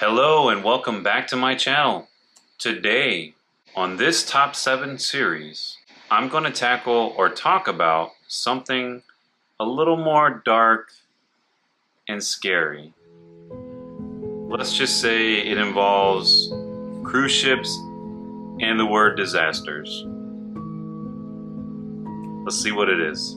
Hello and welcome back to my channel. Today, on this top 7 series, I'm going to tackle or talk about something a little more dark and scary. Let's just say it involves cruise ships and the word disasters. Let's see what it is.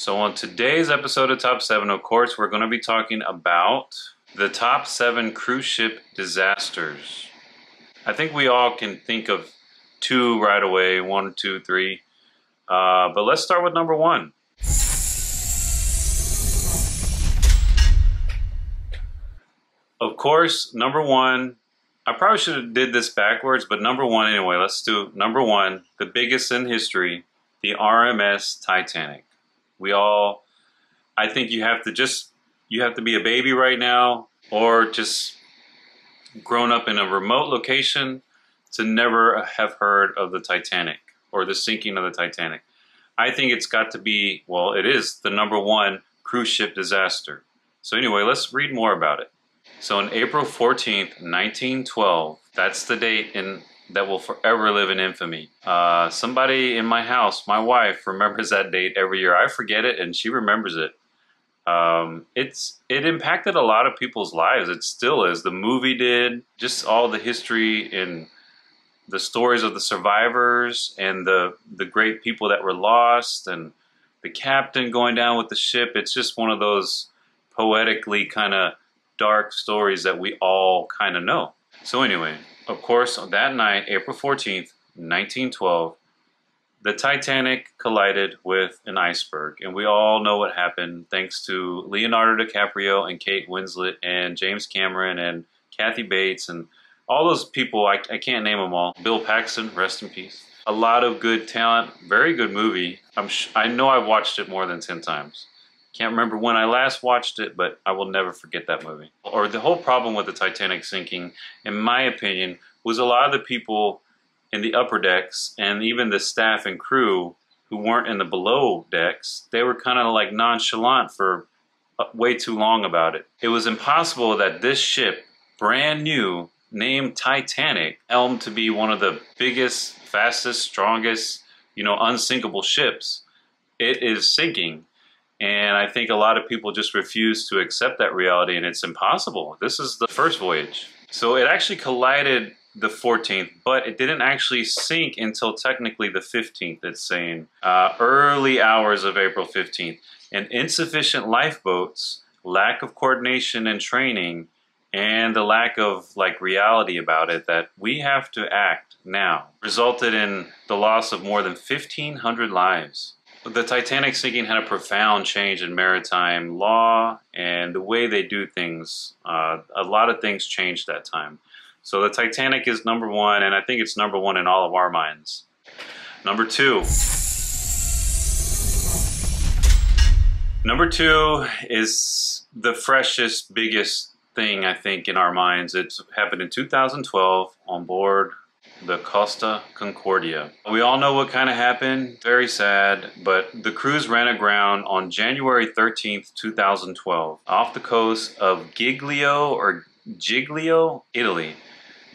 So on today's episode of Top 7, of course, we're going to be talking about the top seven cruise ship disasters. I think we all can think of two right away one, two, three. Uh, but let's start with number one. Of course, number one, I probably should have did this backwards, but number one anyway, let's do number one, the biggest in history, the RMS Titanic. We all, I think you have to just, you have to be a baby right now or just grown up in a remote location to never have heard of the Titanic or the sinking of the Titanic. I think it's got to be, well, it is the number one cruise ship disaster. So anyway, let's read more about it. So on April 14th, 1912, that's the date in that will forever live in infamy. Uh, somebody in my house, my wife, remembers that date every year. I forget it, and she remembers it. Um, it's it impacted a lot of people's lives. It still is. The movie did. Just all the history and the stories of the survivors and the the great people that were lost and the captain going down with the ship. It's just one of those poetically kind of dark stories that we all kind of know. So anyway, of course, on that night, April 14th, 1912, the Titanic collided with an iceberg, and we all know what happened thanks to Leonardo DiCaprio and Kate Winslet and James Cameron and Kathy Bates and all those people. I, I can't name them all. Bill Paxton, rest in peace. A lot of good talent, very good movie. I'm I know I've watched it more than 10 times. Can't remember when I last watched it, but I will never forget that movie. Or the whole problem with the Titanic sinking, in my opinion, was a lot of the people in the upper decks and even the staff and crew who weren't in the below decks, they were kind of like nonchalant for uh, way too long about it. It was impossible that this ship, brand new, named Titanic, helmed to be one of the biggest, fastest, strongest, you know, unsinkable ships. It is sinking and I think a lot of people just refuse to accept that reality, and it's impossible. This is the first voyage. So it actually collided the 14th, but it didn't actually sink until technically the 15th, it's saying. Uh, early hours of April 15th. And insufficient lifeboats, lack of coordination and training, and the lack of like reality about it that we have to act now resulted in the loss of more than 1,500 lives. The Titanic sinking had a profound change in maritime law and the way they do things. Uh, a lot of things changed that time. So the Titanic is number one, and I think it's number one in all of our minds. Number two. Number two is the freshest, biggest thing I think in our minds. It happened in 2012 on board the Costa Concordia. We all know what kind of happened, very sad, but the cruise ran aground on January 13th, 2012, off the coast of Giglio or Giglio, Italy.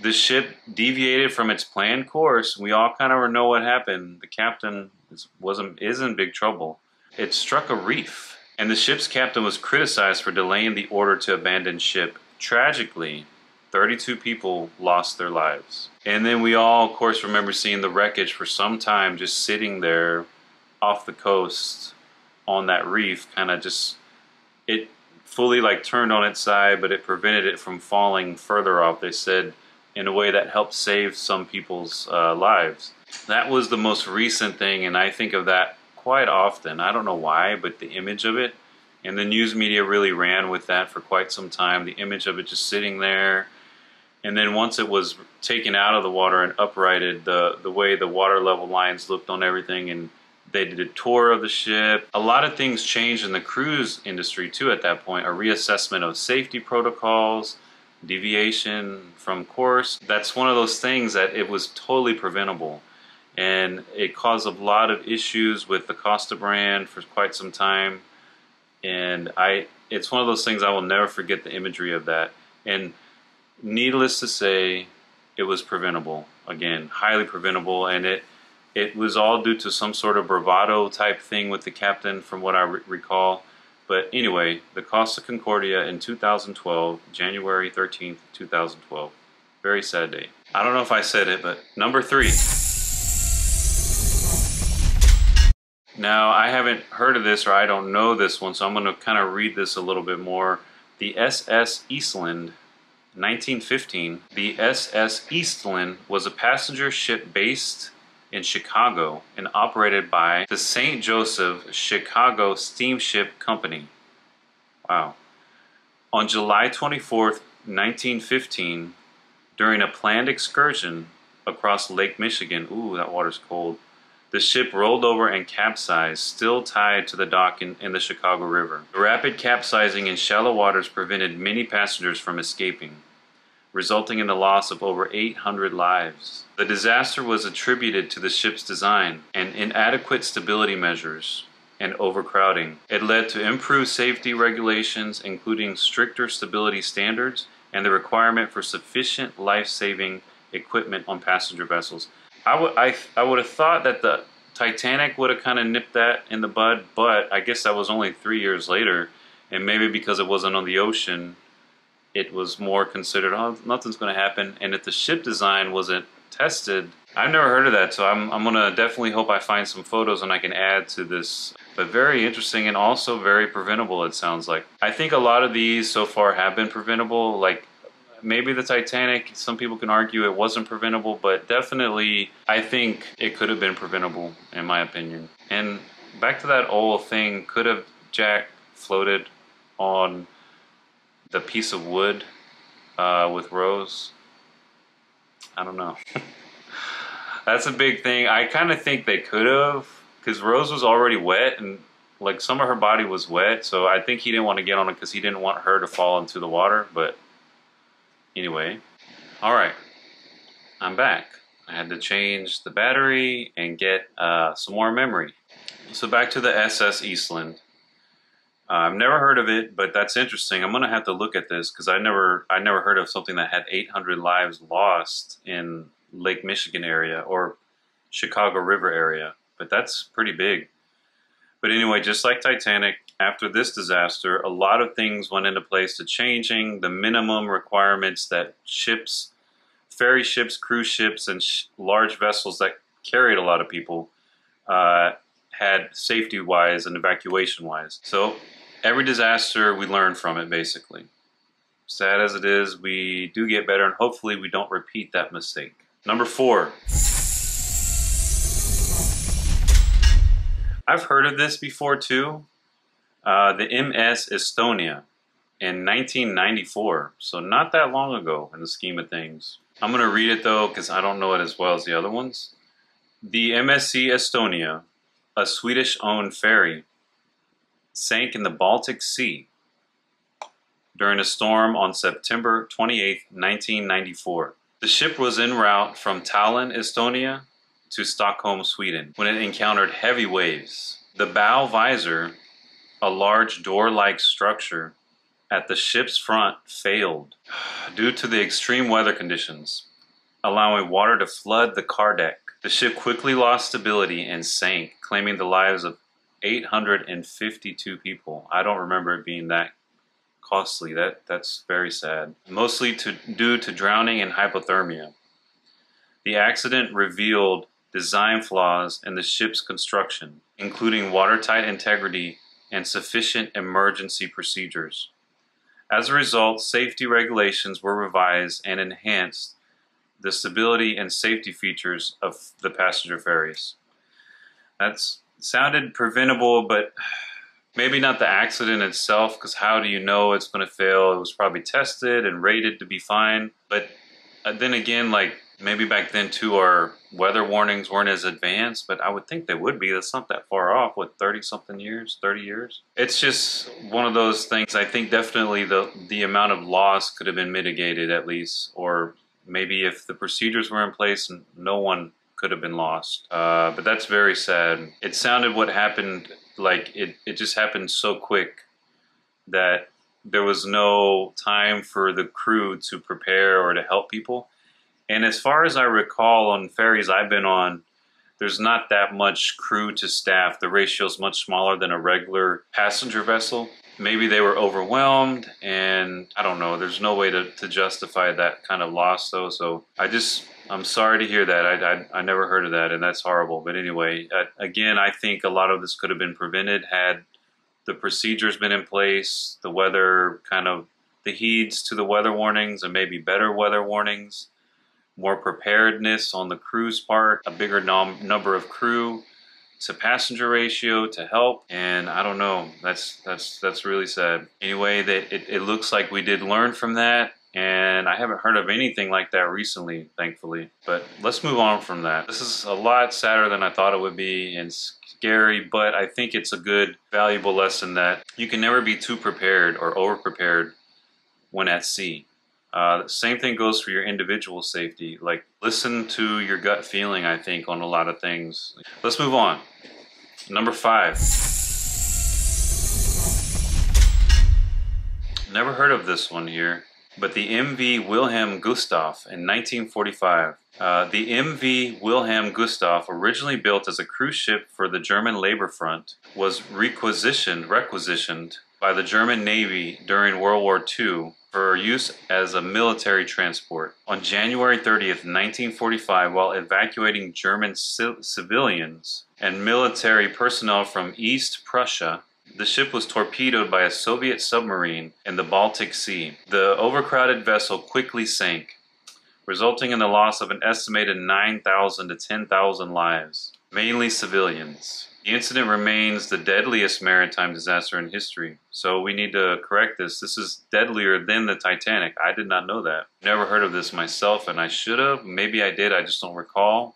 The ship deviated from its planned course. We all kind of know what happened. The captain is, wasn't, is in big trouble. It struck a reef, and the ship's captain was criticized for delaying the order to abandon ship. Tragically, 32 people lost their lives. And then we all, of course, remember seeing the wreckage for some time just sitting there off the coast on that reef, kind of just, it fully like turned on its side, but it prevented it from falling further off, they said, in a way that helped save some people's uh, lives. That was the most recent thing, and I think of that quite often. I don't know why, but the image of it, and the news media really ran with that for quite some time. The image of it just sitting there, and then once it was taken out of the water and uprighted, the, the way the water level lines looked on everything and they did a tour of the ship. A lot of things changed in the cruise industry too at that point. A reassessment of safety protocols, deviation from course. That's one of those things that it was totally preventable. And it caused a lot of issues with the Costa brand for quite some time. And I, it's one of those things I will never forget the imagery of that. And needless to say, it was preventable. Again, highly preventable. And it, it was all due to some sort of bravado type thing with the captain, from what I re recall. But anyway, the Costa Concordia in 2012, January 13th, 2012. Very sad day. I don't know if I said it, but number three. Now, I haven't heard of this or I don't know this one, so I'm going to kind of read this a little bit more. The SS Eastland, 1915. The SS Eastland was a passenger ship based in Chicago and operated by the St. Joseph Chicago Steamship Company. Wow. On July 24, 1915, during a planned excursion across Lake Michigan, ooh, that water's cold, the ship rolled over and capsized, still tied to the dock in, in the Chicago River. The rapid capsizing in shallow waters prevented many passengers from escaping resulting in the loss of over 800 lives. The disaster was attributed to the ship's design and inadequate stability measures and overcrowding. It led to improved safety regulations, including stricter stability standards and the requirement for sufficient life-saving equipment on passenger vessels. I would I, I would have thought that the Titanic would have kind of nipped that in the bud, but I guess that was only three years later, and maybe because it wasn't on the ocean, it was more considered, oh, nothing's going to happen. And if the ship design wasn't tested, I've never heard of that. So I'm, I'm going to definitely hope I find some photos and I can add to this. But very interesting and also very preventable, it sounds like. I think a lot of these so far have been preventable. Like maybe the Titanic, some people can argue it wasn't preventable, but definitely I think it could have been preventable, in my opinion. And back to that old thing, could have Jack floated on the piece of wood uh, with Rose. I don't know. That's a big thing. I kind of think they could have, because Rose was already wet and like some of her body was wet, so I think he didn't want to get on it because he didn't want her to fall into the water. But anyway, all right, I'm back. I had to change the battery and get uh, some more memory. So back to the SS Eastland. Uh, I've never heard of it, but that's interesting. I'm gonna have to look at this because I never I never heard of something that had 800 lives lost in Lake Michigan area or Chicago River area. But that's pretty big. But anyway, just like Titanic, after this disaster, a lot of things went into place to changing the minimum requirements that ships, ferry ships, cruise ships, and sh large vessels that carried a lot of people uh, had safety wise and evacuation wise. So every disaster we learn from it basically. Sad as it is, we do get better and hopefully we don't repeat that mistake. Number four. I've heard of this before too. Uh, the MS Estonia in 1994, so not that long ago in the scheme of things. I'm going to read it though because I don't know it as well as the other ones. The MSC Estonia a Swedish-owned ferry sank in the Baltic Sea during a storm on September 28, 1994. The ship was en route from Tallinn, Estonia to Stockholm, Sweden, when it encountered heavy waves. The bow visor, a large door-like structure at the ship's front, failed due to the extreme weather conditions, allowing water to flood the car deck. The ship quickly lost stability and sank, claiming the lives of 852 people. I don't remember it being that costly. That That's very sad. Mostly to, due to drowning and hypothermia. The accident revealed design flaws in the ship's construction, including watertight integrity and sufficient emergency procedures. As a result, safety regulations were revised and enhanced the stability and safety features of the passenger ferries. That's sounded preventable, but maybe not the accident itself, because how do you know it's going to fail? It was probably tested and rated to be fine. But uh, then again, like Maybe back then too, our weather warnings weren't as advanced, but I would think they would be. That's not that far off. What thirty something years, thirty years? It's just one of those things. I think definitely the the amount of loss could have been mitigated at least, or maybe if the procedures were in place, no one could have been lost. Uh, but that's very sad. It sounded what happened like it. It just happened so quick that there was no time for the crew to prepare or to help people. And as far as I recall, on ferries I've been on, there's not that much crew to staff. The ratio is much smaller than a regular passenger vessel. Maybe they were overwhelmed, and I don't know. There's no way to, to justify that kind of loss, though. So I just, I'm sorry to hear that. I, I, I never heard of that, and that's horrible. But anyway, again, I think a lot of this could have been prevented had the procedures been in place, the weather kind of the heeds to the weather warnings, and maybe better weather warnings more preparedness on the crew's part, a bigger number of crew to passenger ratio to help and i don't know. That's that's that's really sad. Anyway that it, it looks like we did learn from that and i haven't heard of anything like that recently thankfully. But let's move on from that. This is a lot sadder than i thought it would be and scary but i think it's a good valuable lesson that you can never be too prepared or over prepared when at sea uh, same thing goes for your individual safety. Like, listen to your gut feeling, I think, on a lot of things. Let's move on. Number five. Never heard of this one here, but the MV Wilhelm Gustloff in 1945. Uh, the MV Wilhelm Gustloff, originally built as a cruise ship for the German labor front, was requisitioned, requisitioned by the German Navy during World War II for use as a military transport. On January 30th, 1945, while evacuating German civilians and military personnel from East Prussia, the ship was torpedoed by a Soviet submarine in the Baltic Sea. The overcrowded vessel quickly sank, resulting in the loss of an estimated 9,000 to 10,000 lives, mainly civilians. The incident remains the deadliest maritime disaster in history, so we need to correct this. This is deadlier than the Titanic. I did not know that. Never heard of this myself, and I should have. Maybe I did. I just don't recall.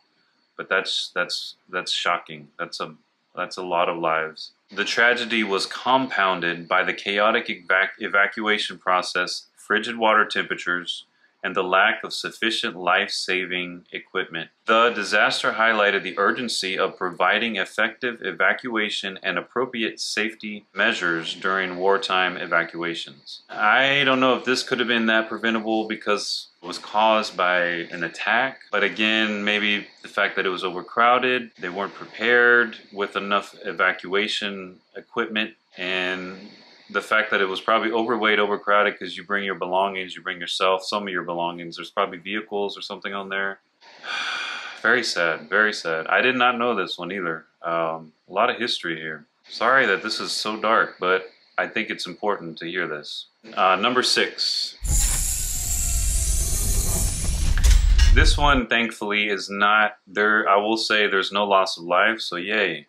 But that's that's that's shocking. That's a that's a lot of lives. The tragedy was compounded by the chaotic evac evacuation process, frigid water temperatures, and the lack of sufficient life-saving equipment. The disaster highlighted the urgency of providing effective evacuation and appropriate safety measures during wartime evacuations. I don't know if this could have been that preventable because it was caused by an attack, but again, maybe the fact that it was overcrowded, they weren't prepared with enough evacuation equipment and the fact that it was probably overweight, overcrowded because you bring your belongings, you bring yourself, some of your belongings. There's probably vehicles or something on there. very sad, very sad. I did not know this one either. Um, a lot of history here. Sorry that this is so dark, but I think it's important to hear this. Uh, number six. This one, thankfully, is not there. I will say there's no loss of life, so yay.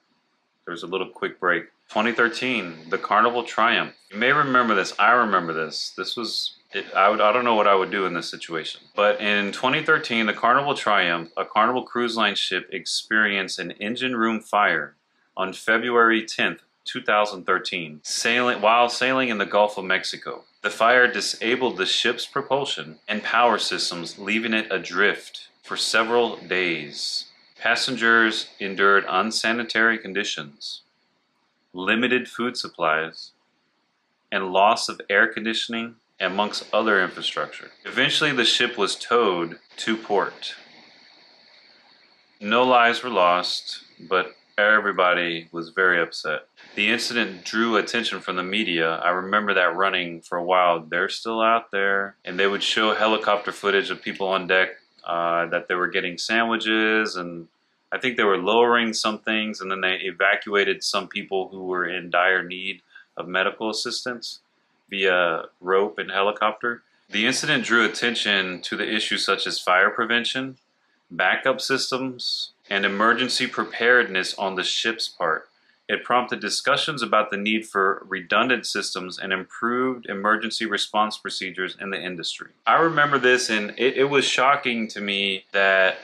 There's a little quick break. 2013, the Carnival Triumph. You may remember this. I remember this. This was it, I would I don't know what I would do in this situation. But in 2013, the Carnival Triumph, a Carnival Cruise Line ship, experienced an engine room fire on February 10th, 2013, sailing while sailing in the Gulf of Mexico. The fire disabled the ship's propulsion and power systems, leaving it adrift for several days. Passengers endured unsanitary conditions limited food supplies, and loss of air conditioning, amongst other infrastructure. Eventually, the ship was towed to port. No lives were lost, but everybody was very upset. The incident drew attention from the media. I remember that running for a while. They're still out there. And they would show helicopter footage of people on deck uh, that they were getting sandwiches and I think they were lowering some things and then they evacuated some people who were in dire need of medical assistance via rope and helicopter. The incident drew attention to the issues such as fire prevention, backup systems, and emergency preparedness on the ship's part, It prompted discussions about the need for redundant systems and improved emergency response procedures in the industry. I remember this, and it, it was shocking to me that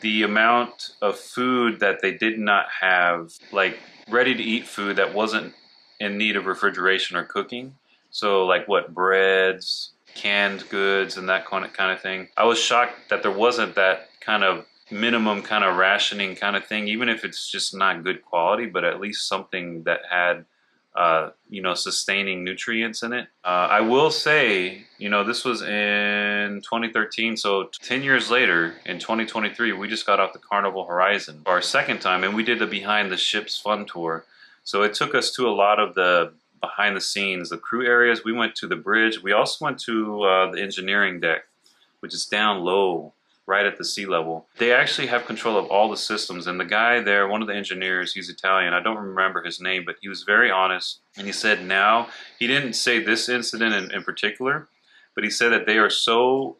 the amount of food that they did not have, like ready to eat food that wasn't in need of refrigeration or cooking. So, like what breads, canned goods, and that kind of kind of thing. I was shocked that there wasn't that kind of minimum kind of rationing kind of thing, even if it's just not good quality, but at least something that had, uh, you know, sustaining nutrients in it. Uh, I will say, you know, this was in 2013, so 10 years later, in 2023, we just got off the Carnival Horizon for our second time, and we did the Behind the Ships Fun Tour. So it took us to a lot of the behind the scenes, the crew areas. We went to the bridge. We also went to uh, the engineering deck, which is down low right at the sea level. They actually have control of all the systems. And the guy there, one of the engineers, he's Italian. I don't remember his name, but he was very honest. And he said now, he didn't say this incident in, in particular, but he said that they are so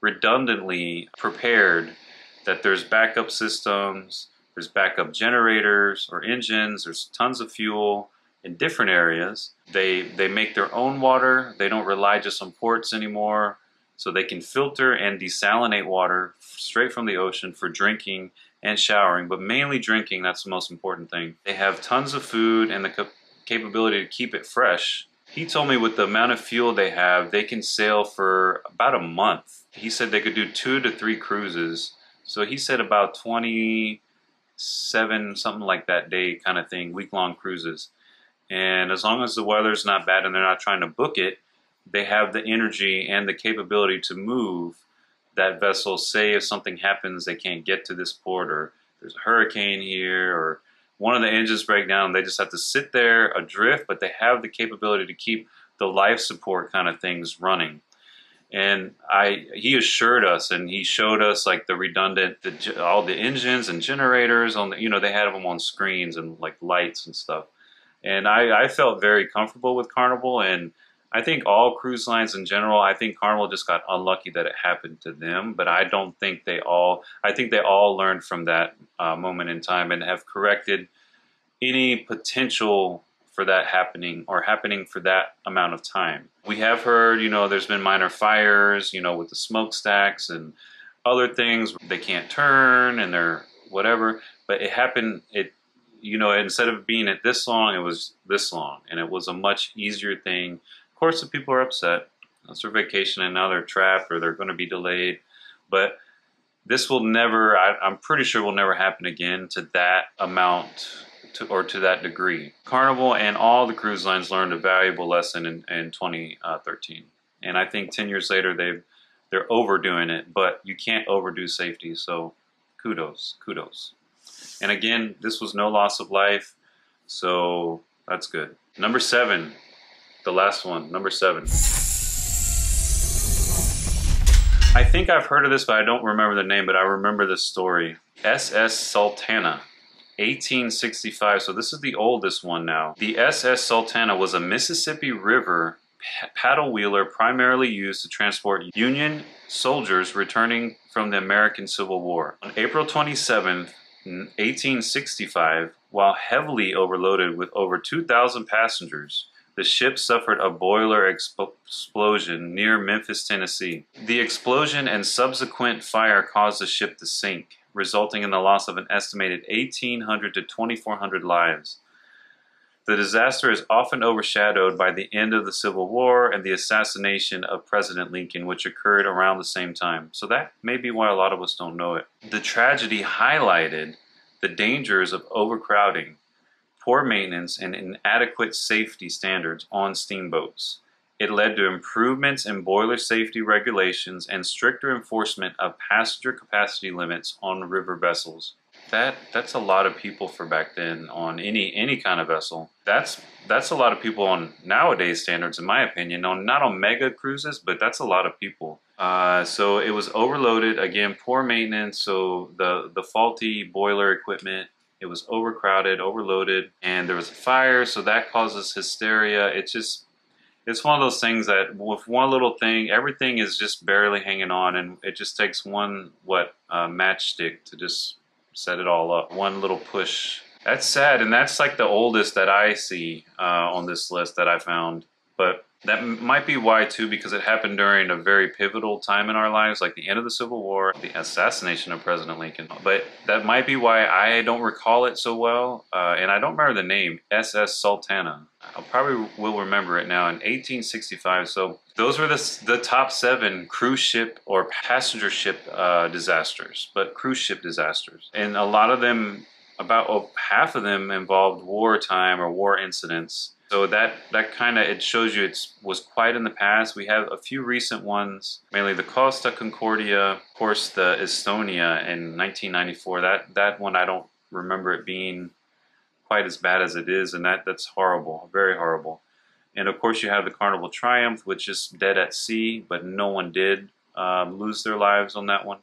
redundantly prepared that there's backup systems, there's backup generators or engines, there's tons of fuel in different areas. They they make their own water. They don't rely just on ports anymore. So they can filter and desalinate water straight from the ocean for drinking and showering, but mainly drinking, that's the most important thing. They have tons of food and the cap capability to keep it fresh. He told me with the amount of fuel they have, they can sail for about a month. He said they could do two to three cruises. So he said about 27, something like that day kind of thing, week long cruises. And as long as the weather's not bad and they're not trying to book it, they have the energy and the capability to move that vessel. Say if something happens, they can't get to this port, or there's a hurricane here, or one of the engines break down, they just have to sit there adrift, but they have the capability to keep the life support kind of things running. And I, he assured us, and he showed us like the redundant, the, all the engines and generators on the, you know, they had them on screens and like lights and stuff. And I, I felt very comfortable with Carnival, and I think all cruise lines in general, I think Carnival just got unlucky that it happened to them, but I don't think they all, I think they all learned from that uh, moment in time and have corrected any potential for that happening or happening for that amount of time. We have heard, you know, there's been minor fires, you know, with the smokestacks and other things. They can't turn and they're whatever, but it happened, it you know, instead of being at this long, it was this long, and it was a much easier thing. Of course, the people are upset. It's their vacation, and now they're trapped or they're going to be delayed. But this will never, I, am pretty sure, will never happen again to that amount to, or to that degree. Carnival and all the cruise lines learned a valuable lesson in, in 2013, and I think 10 years later they've they're overdoing it. But you can't overdo safety, so kudos, kudos. And again, this was no loss of life, so that's good. Number seven, the last one, number seven. I think I've heard of this, but I don't remember the name, but I remember the story. SS Sultana, 1865. So this is the oldest one now. The SS Sultana was a Mississippi River paddle wheeler primarily used to transport Union soldiers returning from the American Civil War. On April 27, 1865, while heavily overloaded with over 2,000 passengers, the ship suffered a boiler explosion near Memphis, Tennessee. The explosion and subsequent fire caused the ship to sink, resulting in the loss of an estimated 1,800 to 2,400 lives. The disaster is often overshadowed by the end of the Civil War and the assassination of President Lincoln, which occurred around the same time. So that may be why a lot of us don't know it. The tragedy highlighted the dangers of overcrowding, poor maintenance, and inadequate safety standards on steamboats. It led to improvements in boiler safety regulations and stricter enforcement of passenger capacity limits on river vessels that that's a lot of people for back then on any any kind of vessel. That's that's a lot of people on nowadays standards, in my opinion. On not on mega cruises, but that's a lot of people. Uh, so it was overloaded again, poor maintenance. So the the faulty boiler equipment. It was overcrowded, overloaded, and there was a fire. So that causes hysteria. It's just it's one of those things that with one little thing, everything is just barely hanging on, and it just takes one what uh, matchstick to just set it all up. One little push That's sad, and that's like the oldest that I see uh, on this list that I found. But that might be why too, because it happened during a very pivotal time in our lives, like the end of the Civil War, the assassination of President Lincoln. But that might be why I don't recall it so well, uh, and I don't remember the name SS Sultana. I probably will remember it now in 1865. So those were the, the top seven cruise ship or passenger ship uh, disasters, but cruise ship disasters, and a lot of them. About oh, half of them involved wartime or war incidents so that that kind of it shows you it was quite in the past. We have a few recent ones, mainly the Costa Concordia, of course the Estonia in 1994. That that one I don't remember it being quite as bad as it is, and that that's horrible, very horrible. And of course you have the Carnival Triumph, which is dead at sea, but no one did um, lose their lives on that one.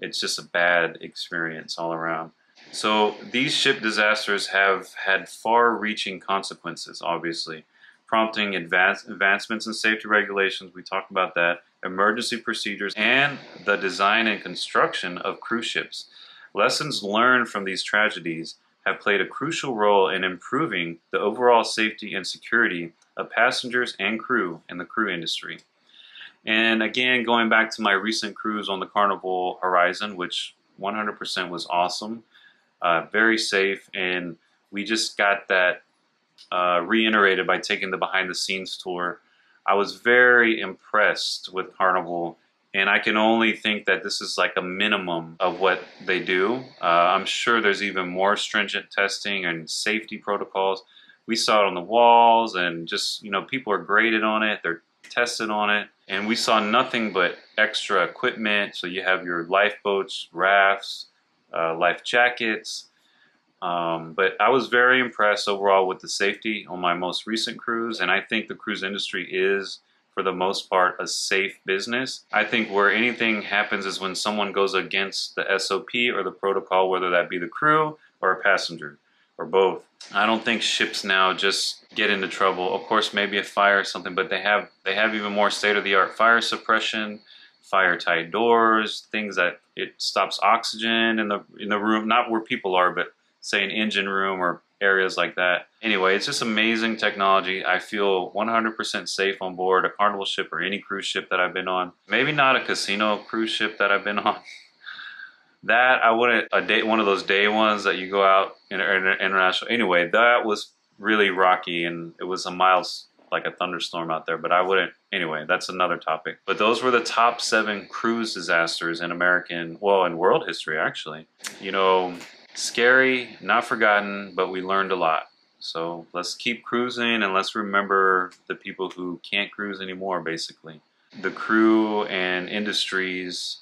It's just a bad experience all around. So these ship disasters have had far-reaching consequences, obviously, prompting advance, advancements in safety regulations, we talked about that, emergency procedures, and the design and construction of cruise ships. Lessons learned from these tragedies have played a crucial role in improving the overall safety and security of passengers and crew in the crew industry. And again, going back to my recent cruise on the Carnival Horizon, which 100% was awesome uh, very safe, and we just got that uh, reiterated by taking the behind the scenes tour. I was very impressed with Carnival, and I can only think that this is like a minimum of what they do. Uh, I'm sure there's even more stringent testing and safety protocols. We saw it on the walls, and just you know, people are graded on it. They're tested on it, and we saw nothing but extra equipment. So you have your lifeboats, rafts, uh, life jackets. Um, but I was very impressed overall with the safety on my most recent cruise, and I think the cruise industry is, for the most part, a safe business. I think where anything happens is when someone goes against the SOP or the protocol, whether that be the crew or a passenger or both. I don't think ships now just get into trouble. Of course, maybe a fire or something, but they have they have even more state-of-the-art fire suppression fire tight doors, things that it stops oxygen in the in the room, not where people are, but say an engine room or areas like that. Anyway, it's just amazing technology. I feel 100% safe on board a Carnival ship or any cruise ship that I've been on. Maybe not a casino cruise ship that I've been on. that I wouldn't a day one of those day ones that you go out in, in international. Anyway, that was really rocky and it was a miles like a thunderstorm out there, but I wouldn't. Anyway, that's another topic. But those were the top seven cruise disasters in American, well, in world history, actually. You know, scary, not forgotten, but we learned a lot. So let's keep cruising and let's remember the people who can't cruise anymore, basically. The crew and industries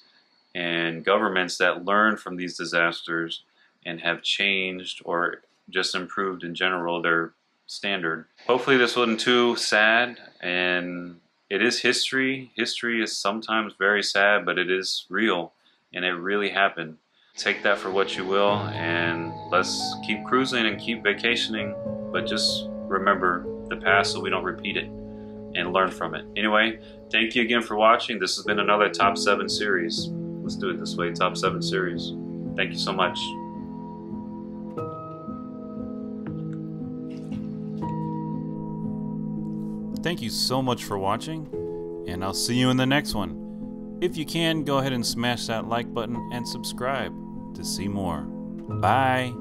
and governments that learn from these disasters and have changed or just improved in general their standard. Hopefully this wasn't too sad and it is history. History is sometimes very sad, but it is real and it really happened. Take that for what you will and let's keep cruising and keep vacationing, but just remember the past so we don't repeat it and learn from it. Anyway, thank you again for watching. This has been another Top 7 series. Let's do it this way, Top 7 series. Thank you so much. Thank you so much for watching, and I'll see you in the next one. If you can, go ahead and smash that like button and subscribe to see more. Bye.